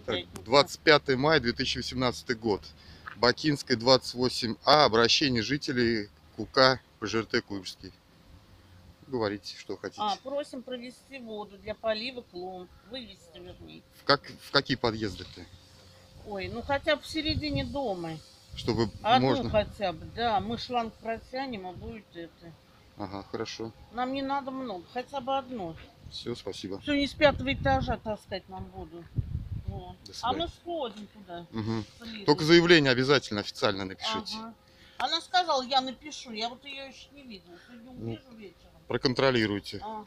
Так, дядьку. 25 мая 2018 год. Бакинская 28А. Обращение жителей КУК ПЖРТ Куйбышский. Говорите, что хотите. А, просим провести воду для полива клумб. Вывести, вернее. В, как, в какие подъезды-то? Ой, ну хотя бы в середине дома. Чтобы Одну можно... хотя бы, да. Мы шланг протянем, а будет это. Ага, хорошо. Нам не надо много, хотя бы одно. Все, спасибо. Все не с пятого этажа таскать нам буду. А мы сходим туда. Мгм. Только заявление обязательно официально напишите. Ага. Она сказала, я напишу. Я вот ее еще не видела. Сегодня Ну. увижу вечером. Проконтролируйте. Ага.